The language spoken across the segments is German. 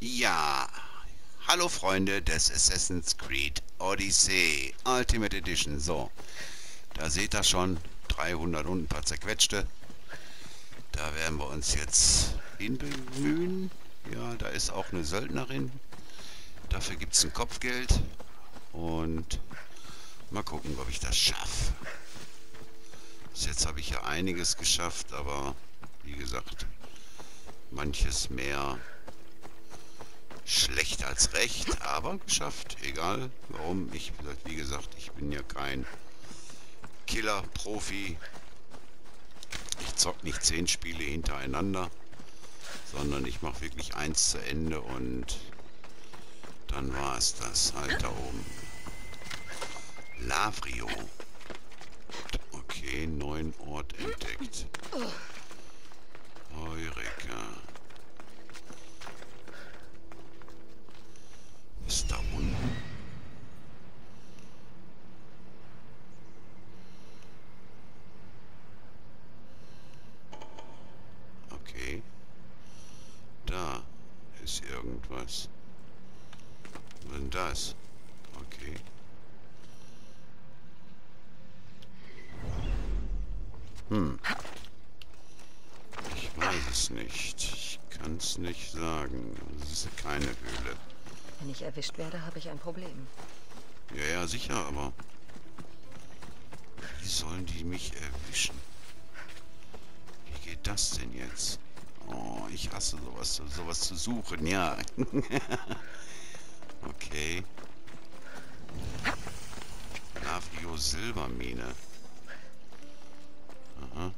Ja, hallo Freunde des Assassin's Creed Odyssey Ultimate Edition. So, da seht ihr schon, 300 und ein paar zerquetschte. Da werden wir uns jetzt hinbemühen. Ja, da ist auch eine Söldnerin. Dafür gibt es ein Kopfgeld. Und mal gucken, ob ich das schaffe. Bis jetzt habe ich ja einiges geschafft, aber wie gesagt, manches mehr schlecht als recht, aber geschafft. Egal warum. Ich, wie gesagt, ich bin ja kein Killer-Profi. Ich zock nicht zehn Spiele hintereinander, sondern ich mache wirklich eins zu Ende und dann war es das halt da oben. Lavrio. Okay, neuen Ort entdeckt. Eureka. Ist da unten? Okay. Da irgendwas. Was denn das? Okay. Hm. Ich weiß es nicht. Ich kann es nicht sagen. Es ist keine Höhle. Wenn ich erwischt werde, habe ich ein Problem. Ja, ja, sicher, aber... Wie sollen die mich erwischen? Wie geht das denn jetzt? Oh, ich hasse sowas, sowas zu suchen, ja. okay. Lavrio Silbermine. Aha.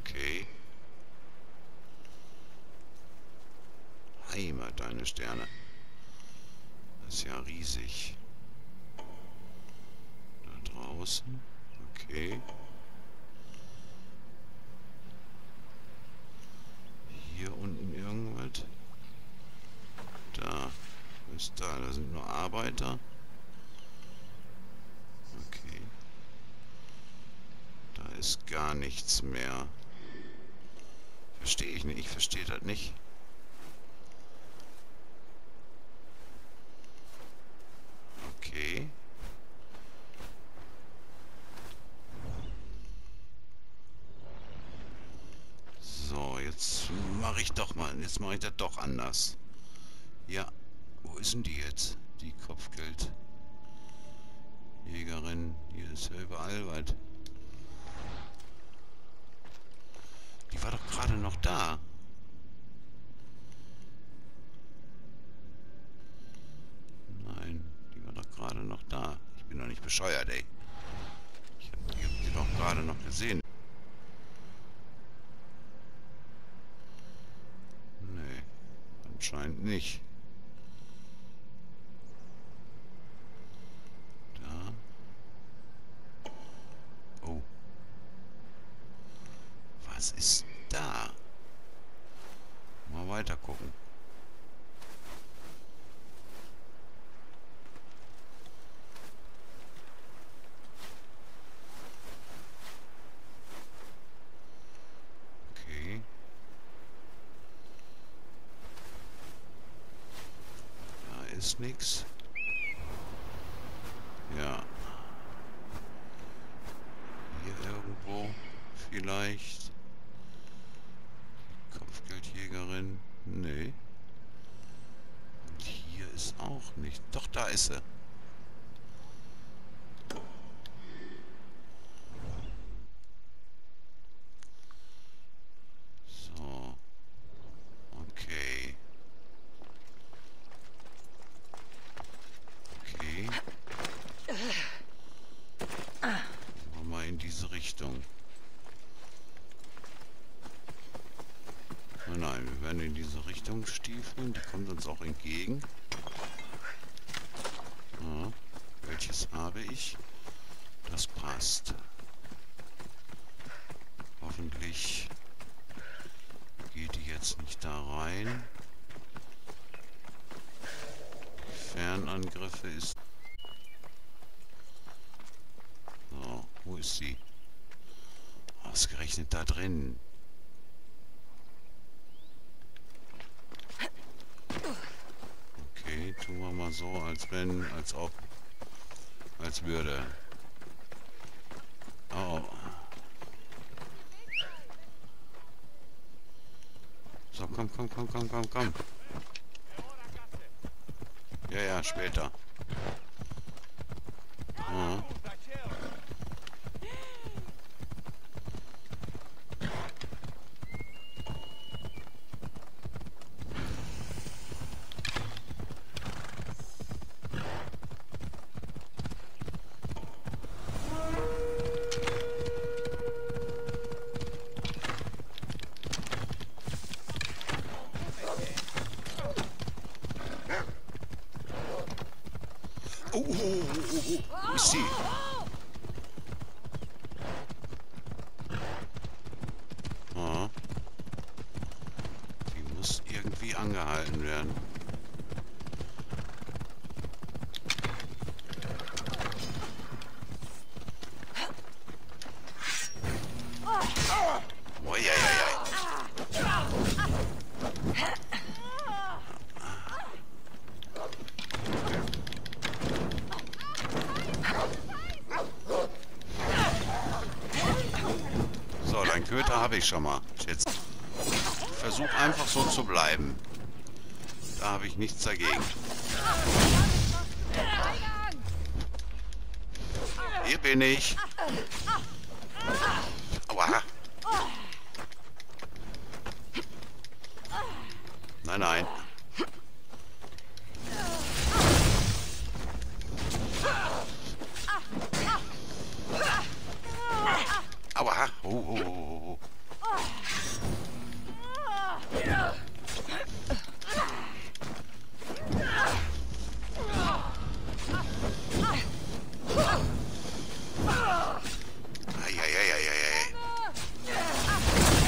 Okay. Heimat, deine Sterne. Das ist ja riesig. Da draußen. Okay. Hier unten irgendwas. Da. Was ist da? Da sind nur Arbeiter. Okay. Da ist gar nichts mehr. Verstehe ich nicht. Ich verstehe das nicht. Okay. So, jetzt mache ich doch mal, jetzt mache ich das doch anders. Ja, wo ist denn die jetzt? Die Kopfgeldjägerin. Hier ist ja überall was. Die war doch gerade noch da. Nein, die war doch gerade noch da. Ich bin doch nicht bescheuert, ey. Ich hab, hab sie doch gerade noch gesehen. Nee, anscheinend nicht. Da. Oh. Was ist da? Mal weiter gucken. Okay. Da ist nichts. Ja. Hier irgendwo vielleicht. Kopfgeldjägerin. Nee. Und hier ist auch nicht. Doch, da ist sie. So. Okay. Okay. Machen wir mal in diese Richtung. Oh nein, wir werden in diese Richtung stiefeln. Die kommt uns auch entgegen. Ja, welches habe ich? Das passt. Hoffentlich geht die jetzt nicht da rein. Fernangriffe ist... So. ist sie? Ausgerechnet da drin. Okay, tun wir mal so, als wenn, als ob, als würde. Oh. So, komm, komm, komm, komm, komm, komm. Ja, ja, später. Mhm. Oh, oh, oh, oh, oh. Wo ist sie? Ah. Die muss irgendwie angehalten werden. Oh, ja, ja, ja. So, dein Köter habe ich schon mal. Jetzt versuch einfach so zu bleiben. Da habe ich nichts dagegen. Hier bin ich. Aua. Nein, nein. Aua. Oh, oh, oh.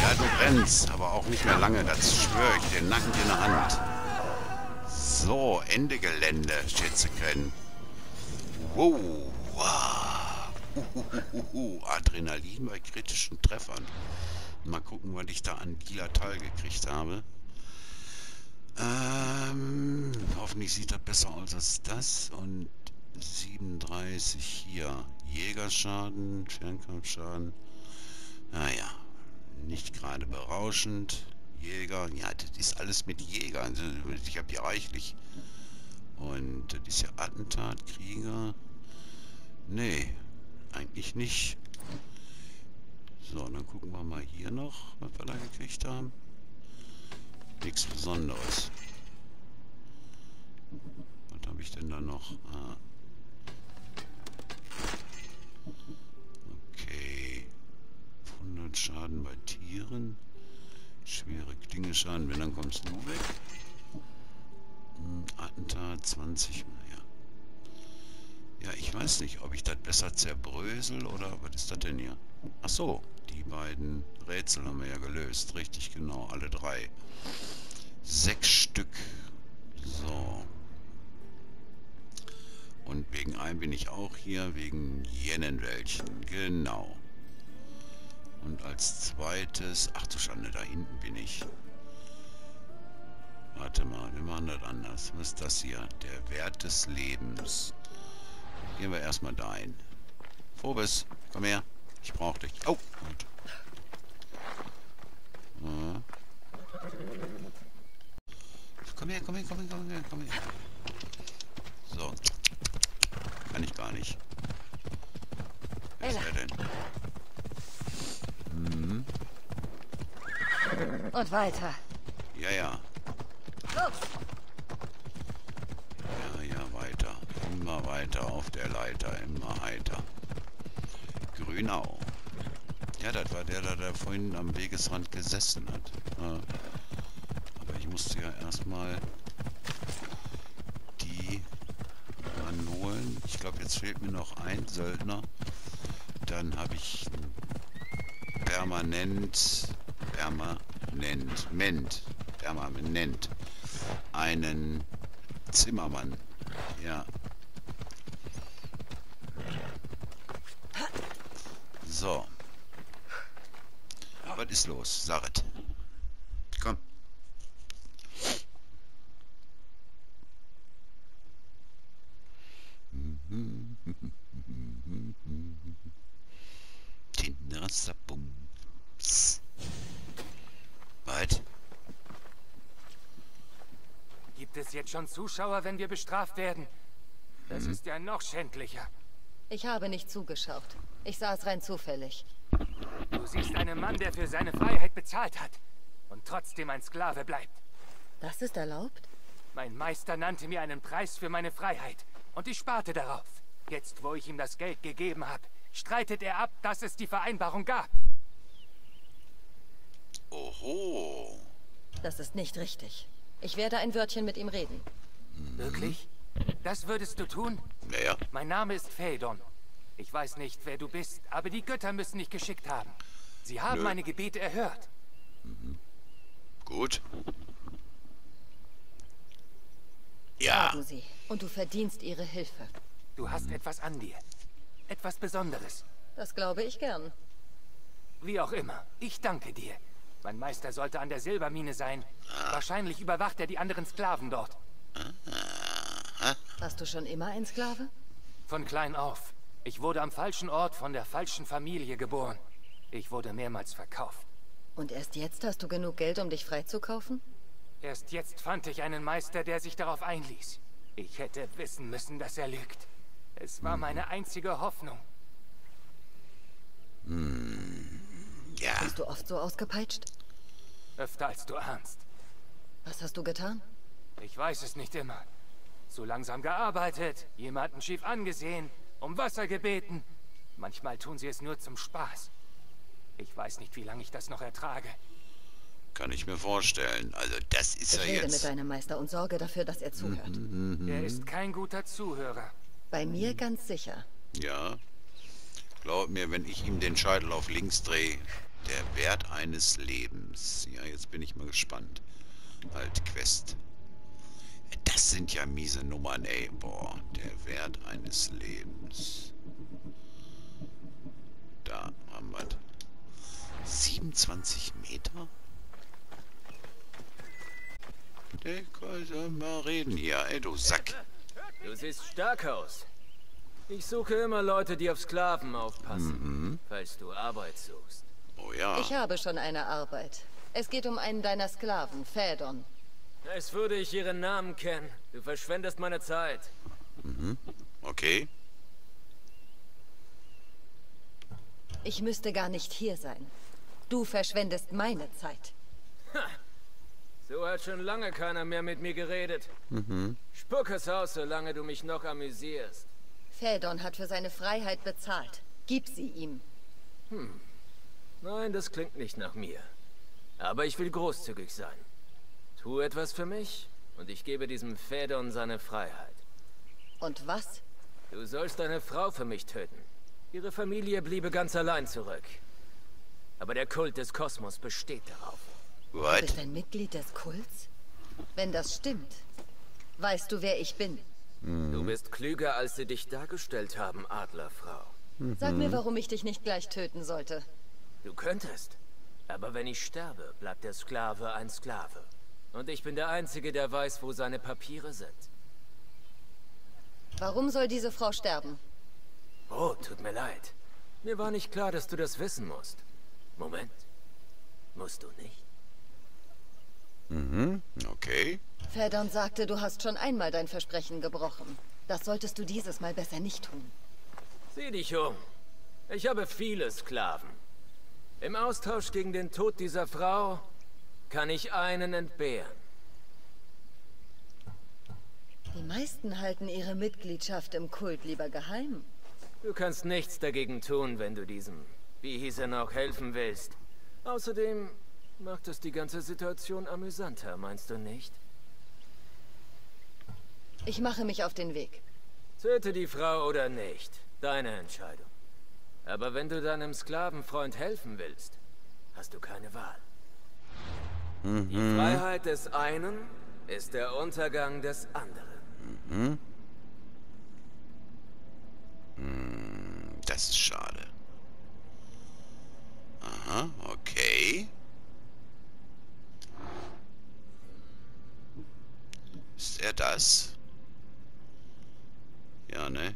Ja, du brennst, aber auch nicht mehr lange, das schwöre ich, den Nacken in der Hand. So, Ende Gelände, Schätzeken. Wow. Adrenalin bei kritischen Treffern. Mal gucken, was ich da an Dilatal gekriegt habe. Ähm, hoffentlich sieht das besser aus als das. Und 37 hier. Jägerschaden, Fernkampfschaden. Naja, nicht gerade berauschend. Jäger, ja, das ist alles mit Jägern. Also, Ich habe hier reichlich. Und das ist ja Attentat, Krieger. Nee, eigentlich nicht. So, dann gucken wir mal hier noch, was wir da gekriegt haben. Nichts Besonderes. Was habe ich denn da noch? Ah. Okay. 100 Schaden bei Tieren. Schwere Klingeschaden, wenn dann kommst du weg. Hm, Attentat 20. Ja. ich weiß nicht, ob ich das besser zerbrösel oder was ist das denn hier? Ach so, die beiden Rätsel haben wir ja gelöst. Richtig genau, alle drei. Sechs Stück. So. Und wegen einem bin ich auch hier, wegen jenen. Genau. Und als zweites... Ach du Schande, da hinten bin ich. Warte mal, wir machen das anders. Was ist das hier? Der Wert des Lebens. Gehen wir erstmal dahin. Phobis, komm her. Ich brauche dich. Oh, gut. Ja. Komm her, komm her, komm her, komm her, komm her. So. Kann ich gar nicht. Wer ist er denn? Mhm. Und weiter. Ja, ja. Los! Ja, ja, weiter. Immer weiter auf der Leiter, immer heiter. Grünau. Ja, das war der, der da vorhin am Wegesrand gesessen hat. Aber ich musste ja erstmal die Mann holen. Ich glaube, jetzt fehlt mir noch ein Söldner. Dann habe ich permanent, permanent, ment, permanent einen Zimmermann. Ja. was ist los? Sag es. Komm. Tindersabums. Was? Gibt es jetzt schon Zuschauer, wenn wir bestraft werden? Das Mhm. ist ja noch schändlicher. Ich habe nicht zugeschaut. Ich sah es rein zufällig. Du siehst einen Mann, der für seine Freiheit bezahlt hat und trotzdem ein Sklave bleibt. Das ist erlaubt? Mein Meister nannte mir einen Preis für meine Freiheit und ich sparte darauf. Jetzt, wo ich ihm das Geld gegeben habe, streitet er ab, dass es die Vereinbarung gab. Oho. Das ist nicht richtig. Ich werde ein Wörtchen mit ihm reden. Wirklich? Das würdest du tun? Naja, Mein Name ist Phaedon. Ich weiß nicht, wer du bist, aber die Götter müssen dich geschickt haben. Sie haben Nö. meine Gebete erhört. gut. Ja, Sagen Sie. Und du verdienst ihre Hilfe. Du hast etwas an dir. Etwas Besonderes. Das glaube ich gern. Wie auch immer. Ich danke dir. Mein Meister sollte an der Silbermine sein. Wahrscheinlich überwacht er die anderen Sklaven dort. Warst du schon immer ein Sklave? Von klein auf. Ich wurde am falschen Ort von der falschen Familie geboren. Ich wurde mehrmals verkauft. Und erst jetzt hast du genug Geld, um dich freizukaufen? Erst jetzt fand ich einen Meister, der sich darauf einließ. Ich hätte wissen müssen, dass er lügt. Es war meine einzige Hoffnung. ja. Bist du oft so ausgepeitscht? Öfter als du ahnst. Was hast du getan? Ich weiß es nicht immer. Zu langsam gearbeitet, jemanden schief angesehen, um Wasser gebeten. Manchmal tun sie es nur zum Spaß. Ich weiß nicht, wie lange ich das noch ertrage. Kann ich mir vorstellen. Also das ist Ich ja rede mit jetzt... deinem Meister und sorge dafür, dass er zuhört. Er ist kein guter Zuhörer. Bei mir ganz sicher. Ja. Glaub mir, wenn ich ihm den Scheitel auf links drehe, der Wert eines Lebens. Ja, jetzt bin ich mal gespannt. Halt, Quest. Das sind ja miese Nummern, ey. Boah, der Wert eines Lebens. Da haben wir 27 Meter? Der kann mal reden hier, ey, du Sack. Du siehst stark aus. Ich suche immer Leute, die auf Sklaven aufpassen, falls du Arbeit suchst. Oh ja. Ich habe schon eine Arbeit. Es geht um einen deiner Sklaven, Phaedon. Als würde ich ihren Namen kennen. Du verschwendest meine Zeit. Okay. Ich müsste gar nicht hier sein. Du verschwendest meine Zeit. So hat schon lange keiner mehr mit mir geredet. Spuck es aus, solange du mich noch amüsierst. Phaedon hat für seine Freiheit bezahlt. Gib sie ihm. Nein, das klingt nicht nach mir. Aber ich will großzügig sein. Tu etwas für mich und ich gebe diesem Phaedon seine Freiheit. Und was? Du sollst deine Frau für mich töten. Ihre Familie bliebe ganz allein zurück. Aber der Kult des Kosmos besteht darauf. Du What? bist ein Mitglied des Kults? Wenn das stimmt, weißt du, wer ich bin. Du bist klüger, als sie dich dargestellt haben, Adlerfrau. Sag mir, warum ich dich nicht gleich töten sollte. Du könntest. Aber wenn ich sterbe, bleibt der Sklave ein Sklave. Und ich bin der Einzige, der weiß, wo seine Papiere sind. Warum soll diese Frau sterben? Oh, tut mir leid. Mir war nicht klar, dass du das wissen musst. Moment. Musst du nicht? Okay. Phaedon sagte, du hast schon einmal dein Versprechen gebrochen. Das solltest du dieses Mal besser nicht tun. Sieh dich um. Ich habe viele Sklaven. Im Austausch gegen den Tod dieser Frau kann ich einen entbehren. Die meisten halten ihre Mitgliedschaft im Kult lieber geheim. Du kannst nichts dagegen tun, wenn du diesem, wie hieß er noch, helfen willst. Außerdem macht es die ganze Situation amüsanter, meinst du nicht? Ich mache mich auf den Weg. Töte die Frau oder nicht. Deine Entscheidung. Aber wenn du deinem Sklavenfreund helfen willst, hast du keine Wahl. Mhm. Die Freiheit des einen ist der Untergang des anderen. Mhm. mhm. Das ist schade. Aha, okay. Ist er das? Ja, ne?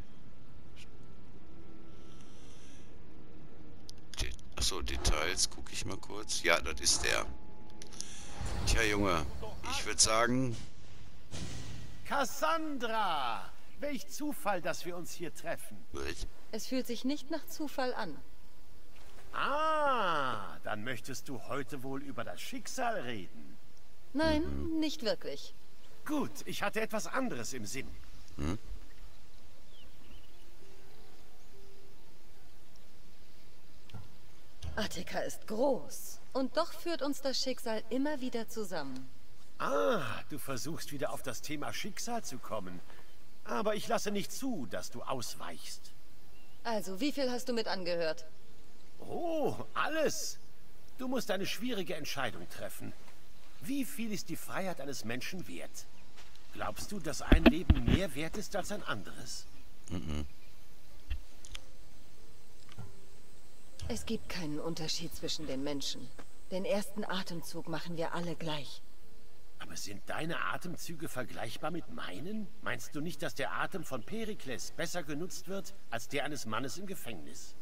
Achso, Details gucke ich mal kurz. Ja, das ist der. Tja, Junge, ich würde sagen... Cassandra! Welch Zufall, dass wir uns hier treffen. Was? Es fühlt sich nicht nach Zufall an. Ah, dann möchtest du heute wohl über das Schicksal reden. Nein, nicht wirklich. Gut, ich hatte etwas anderes im Sinn. Attika ist groß. Und doch führt uns das Schicksal immer wieder zusammen. Ah, du versuchst wieder auf das Thema Schicksal zu kommen. Aber ich lasse nicht zu, dass du ausweichst. Also, wie viel hast du mit angehört? Oh, alles. Du musst eine schwierige Entscheidung treffen. Wie viel ist die Freiheit eines Menschen wert? Glaubst du, dass ein Leben mehr wert ist als ein anderes? Es gibt keinen Unterschied zwischen den Menschen. Den ersten Atemzug machen wir alle gleich. Aber sind deine Atemzüge vergleichbar mit meinen? Meinst du nicht, dass der Atem von Perikles besser genutzt wird als der eines Mannes im Gefängnis?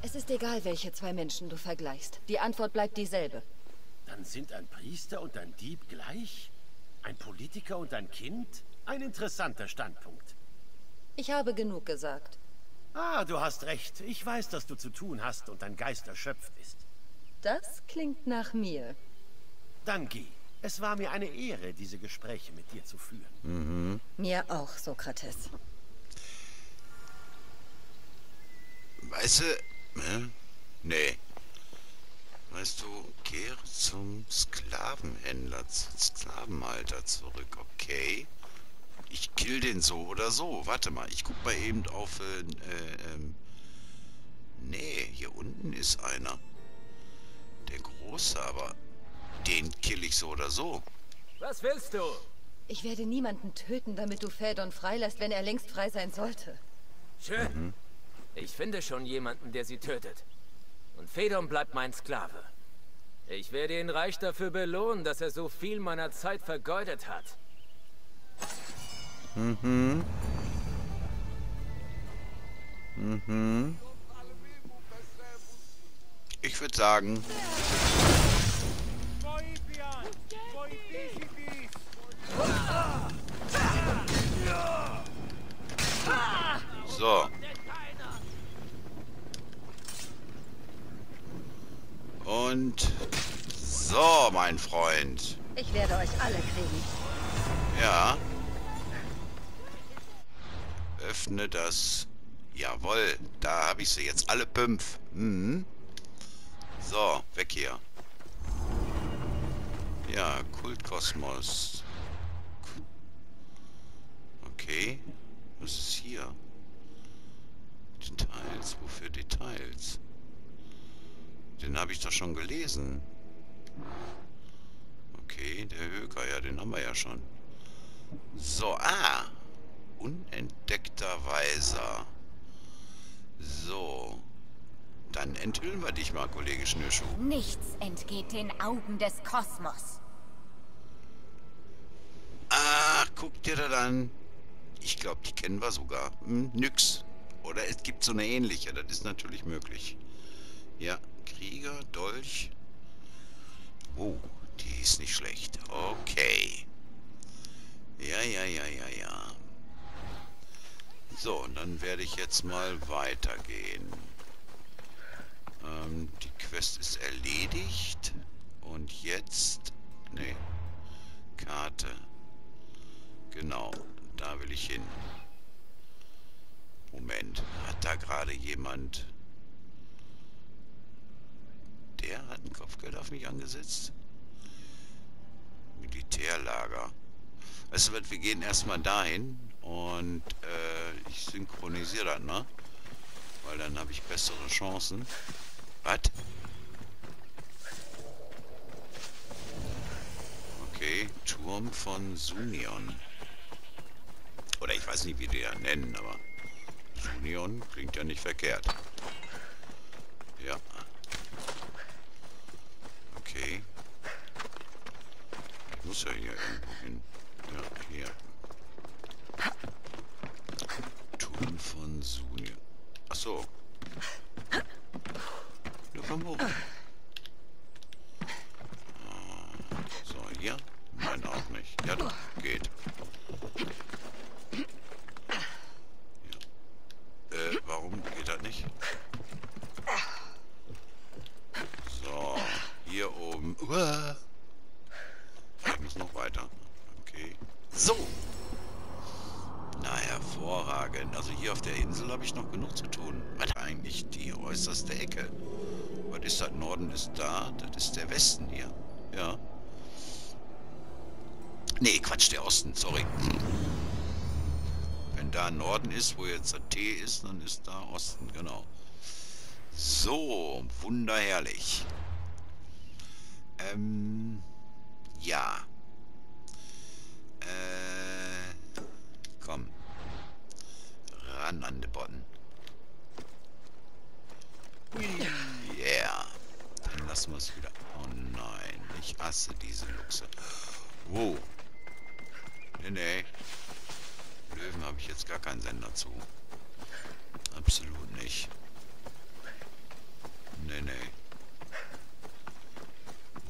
Es ist egal, welche zwei Menschen du vergleichst. Die Antwort bleibt dieselbe. Dann sind ein Priester und ein Dieb gleich? Ein Politiker und ein Kind? Ein interessanter Standpunkt. Ich habe genug gesagt. Ah, du hast recht. Ich weiß, dass du zu tun hast und dein Geist erschöpft ist. Das klingt nach mir. Dann geh. Es war mir eine Ehre, diese Gespräche mit dir zu führen. Mir auch, Sokrates. Weißt du, ne? Nee. Weißt du, kehre zum Sklavenhändler, zum Sklavenhalter zurück, okay? Ich kill den so oder so. Warte mal, ich guck mal eben auf, äh, äh, ähm, nee, hier unten ist einer. Der Große, aber den kill ich so oder so. Was willst du? Ich werde niemanden töten, damit du Phaedon freilässt, wenn er längst frei sein sollte. Schön. Ich finde schon jemanden, der sie tötet. Und Phaedon bleibt mein Sklave. Ich werde ihn reich dafür belohnen, dass er so viel meiner Zeit vergeudet hat. Ich würde sagen, so. Und so, mein Freund. Ich werde euch alle kriegen. Ja. Öffne das. Jawohl, da habe ich sie jetzt alle fünf. Mhm. So, weg hier. Ja, Kultkosmos. Okay. Was ist hier? Details. Wofür Details? Den habe ich doch schon gelesen. Okay, der Höker, ja, den haben wir ja schon. So, ah. Unentdeckter Weiser. So. Dann enthüllen wir dich mal, Kollege Schnürschuh. Nichts entgeht den Augen des Kosmos. Ach, guck dir das an. Ich glaube, die kennen wir sogar. Hm, nix. Oder es gibt so eine ähnliche. Das ist natürlich möglich. Ja, Krieger, Dolch. Oh, die ist nicht schlecht. Okay. Ja, ja, ja, ja, ja. So, und dann werde ich jetzt mal weitergehen. Ähm, die Quest ist erledigt. Und jetzt... Nee. Karte. Genau, da will ich hin. Moment, hat da gerade jemand... Der hat ein Kopfgeld auf mich angesetzt? Militärlager. Weißt du wir gehen erstmal dahin und äh, ich synchronisiere dann, ne? Weil dann habe ich bessere Chancen. Was? Okay, Turm von Sunion. Oder ich weiß nicht, wie die den nennen, aber Sunion klingt ja nicht verkehrt. Ja. Okay. muss ja hier irgendwo hin. Ja, hier. Turm von Sunja. Ach so. Ja, komm hoch. Ah, So, hier? Nein, auch nicht. Ja, doch, geht. Ja. Äh, warum geht das nicht? So, hier oben. Uah. Ich muss noch weiter. Okay. So. Na, hervorragend. Also hier auf der Insel habe ich noch genug zu tun. Was eigentlich die äußerste Ecke? Was ist das? Norden ist da. Das ist der Westen hier. Ja. Nee, Quatsch, der Osten. Sorry. Wenn da Norden ist, wo jetzt der T ist, dann ist da Osten. Genau. So, wunderherrlich. Ähm, ja. Äh, komm. Ran an den Botten. Yeah. Dann lassen wir es wieder. Oh nein, ich hasse diese Luchse. Wow. Nee, nee. Löwen habe ich jetzt gar keinen Sender zu. Absolut nicht. Nee, nee.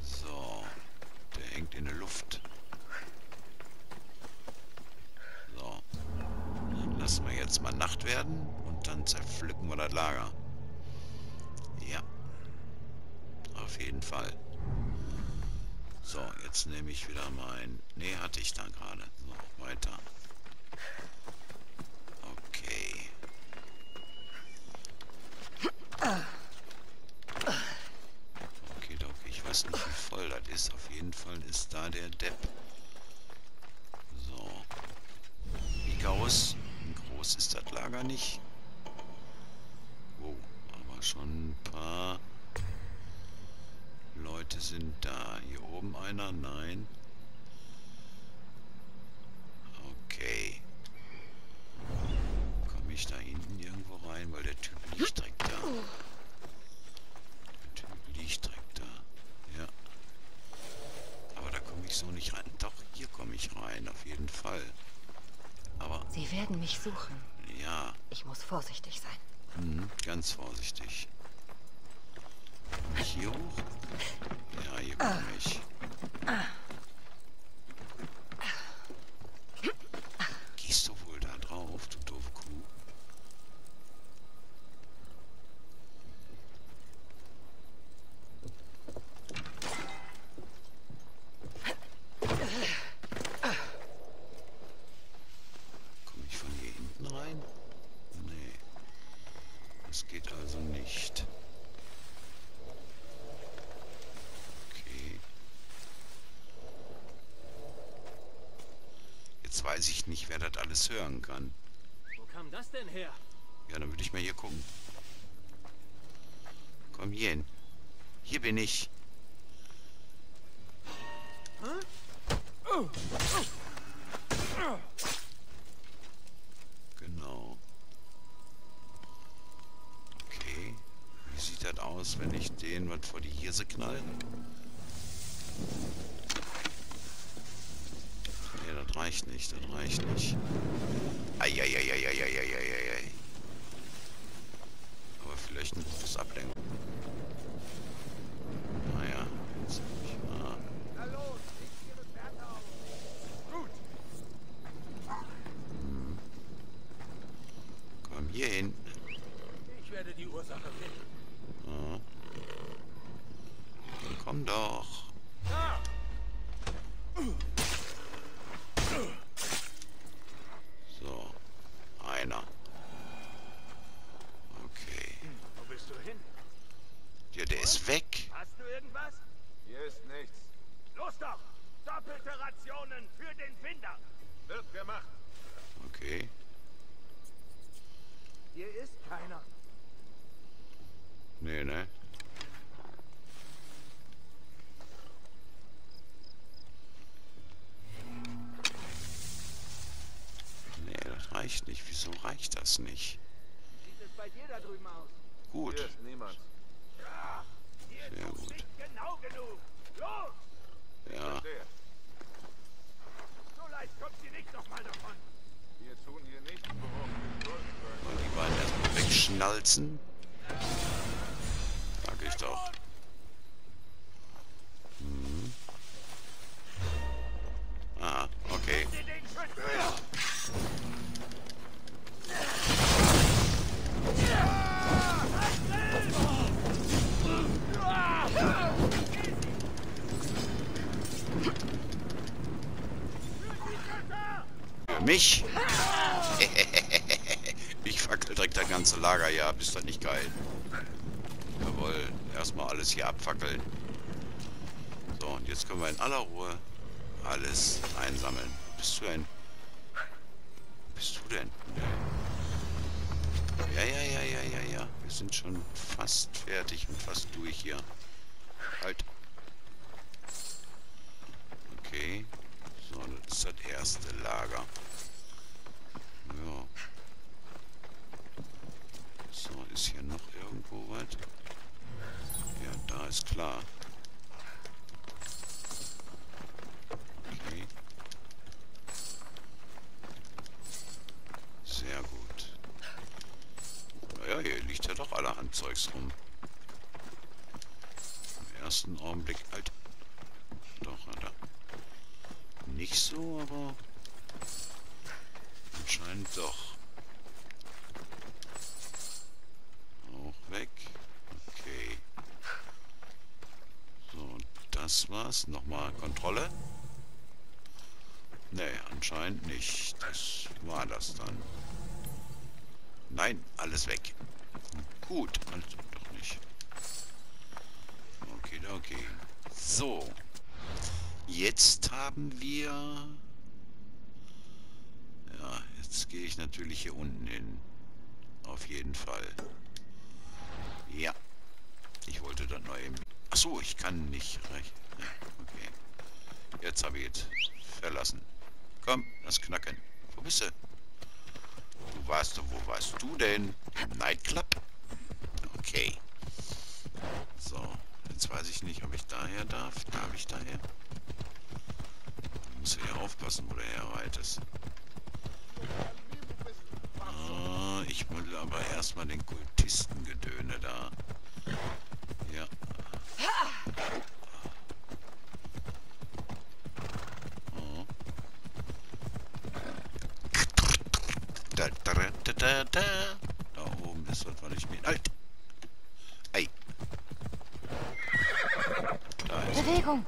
So. Der hängt in der Luft. So. Lassen wir jetzt mal Nacht werden und dann zerpflücken wir das Lager. Ja. Auf jeden Fall. So, jetzt nehme ich wieder mein... Nee, hatte ich da gerade. So, weiter. Okay. Okay, nicht, wie voll das ist. Auf jeden Fall ist da der Depp. So. Wie groß? Groß ist das Lager nicht? Wow, aber schon ein paar Leute sind da. Hier oben einer? Nein. Okay. Komme ich da hinten irgendwo rein, weil der Typ liegt direkt da. Der Typ liegt direkt da. Ja. Aber da komme ich so nicht rein. Doch, hier komme ich rein, auf jeden Fall. Aber, Sie werden mich suchen. ja, Ich muss vorsichtig sein. mhm, ganz vorsichtig. Hier hoch? Ja, hier komme ich. Gehst du wohl da drauf, du doofe Kuh? Komme ich von hier hinten rein? Nee. Das geht also nicht. Okay. Jetzt weiß ich nicht, wer das alles hören kann. Wo kam das denn her? Ja, dann würde ich mal hier gucken. Komm hier hin. Hier bin ich. Genau. Okay. Wie sieht das aus, wenn ich den was vor die Hirse knall? Nee, das reicht nicht, das reicht nicht. Eieieiei. Aber vielleicht ein gutes Ablenkung. Naja, jetzt hab ich. Ah. Hm. Komm hier hin. Ich werde die Ursache finden. Ah. Dann komm doch. Reicht nicht. Wieso reicht das nicht? Sieht es bei dir da drüben aus? Gut. Hier ist niemand. Hier Sehr gut. nicht genau genug. Los! Ja. Verstehe. Vielleicht kommt sie nicht Das nicht geil? Jawohl. Erstmal alles hier abfackeln. So, und jetzt können wir in aller Ruhe alles einsammeln. Bist du ein... Bist du denn? Ja, ja, ja, ja, ja, ja. Wir sind schon fast fertig und fast durch hier. Halt. Okay. So, das ist das erste Lager. Ja. So, ist hier noch irgendwo was? Ja, da ist klar. Okay. Sehr gut. Naja, hier liegt ja doch allerhand Zeugs rum. Im ersten Augenblick halt. Doch, Alter. Nicht so, aber anscheinend doch. Auch weg. Okay. So, das war's. Nochmal Kontrolle. Nee, anscheinend nicht. Das war das dann. Nein, alles weg. Gut, also doch nicht. Okay, okay. So. Jetzt haben wir... Ja, jetzt gehe ich natürlich hier unten hin. Auf jeden Fall. Ja. Ich wollte dann neu... Achso, ich kann nicht recht. Ja, okay. Jetzt habe ich es verlassen. Komm, lass knacken. Wo bist du? Du warst, wo warst du denn? Im Nightclub? Okay. So, jetzt weiß ich nicht, ob ich daher darf. Darf ich daher? Muss hier aufpassen, wo der herreitest. Ah, ich will aber erstmal den Kultistengedöne da. Da, da, da, da, da. Da oben ist was, was ich mir... Halt! Ei! Da ist Bewegung.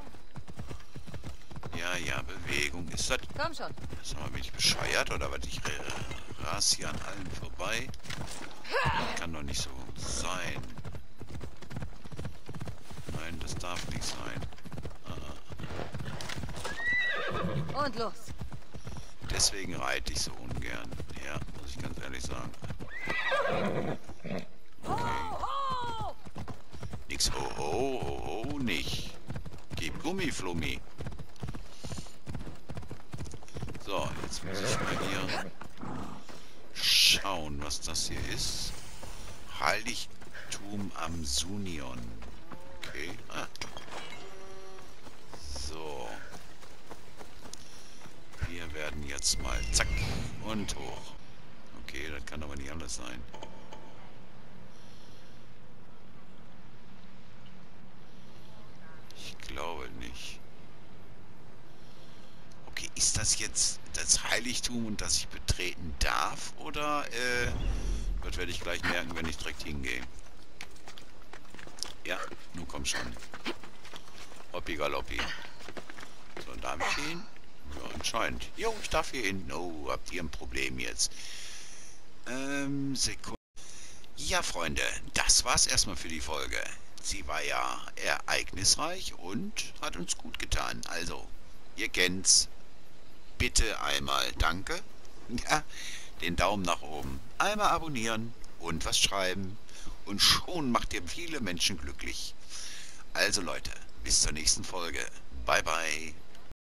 Ja, ja, Bewegung. Ist das... Komm schon. Sag mal, bin ich bescheuert oder was? Ich äh, ras hier an allen vorbei. Das kann doch nicht so sein. Das darf nicht sein. Ah, Und los. deswegen reite ich so ungern. Ja, muss ich ganz ehrlich sagen. Okay. Nix ho ho, ho ho nicht. Gib Gummi, Flummi. So, jetzt muss ich mal hier schauen, was das hier ist. Heiligtum am Sunion. Okay. So. Wir werden jetzt mal zack und hoch. Okay, das kann aber nicht alles sein. Ich glaube nicht. Okay, ist das jetzt das Heiligtum und das ich betreten darf? Oder, äh, das werde ich gleich merken, wenn ich direkt hingehe. Ja, nun komm schon. Hoppi galoppi. So, darf ich hin? Ja, anscheinend. Jo, ich darf hier hin. Oh, habt ihr ein Problem jetzt? Ähm, Sekunde. Ja, Freunde, das war's erstmal für die Folge. Sie war ja ereignisreich und hat uns gut getan. Also, ihr kennt's. Bitte einmal Danke. Ja, den Daumen nach oben. Einmal abonnieren und was schreiben. Und schon macht ihr viele Menschen glücklich. Also Leute, bis zur nächsten Folge. Bye bye.